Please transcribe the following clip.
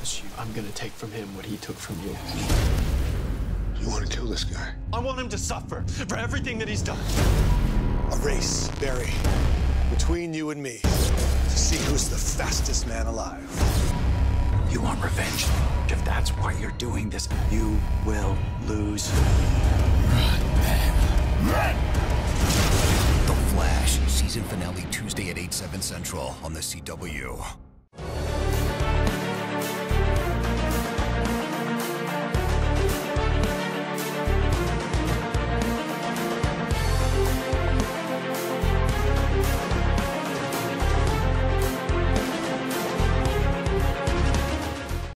promise you, I'm gonna take from him what he took from you. You want to kill this guy? I want him to suffer for everything that he's done. A race, Barry, between you and me to see who's the fastest man alive. You want revenge? If that's why you're doing this, you will lose. Run, man. Run! The Flash, season finale Tuesday at 8, 7 central on the CW.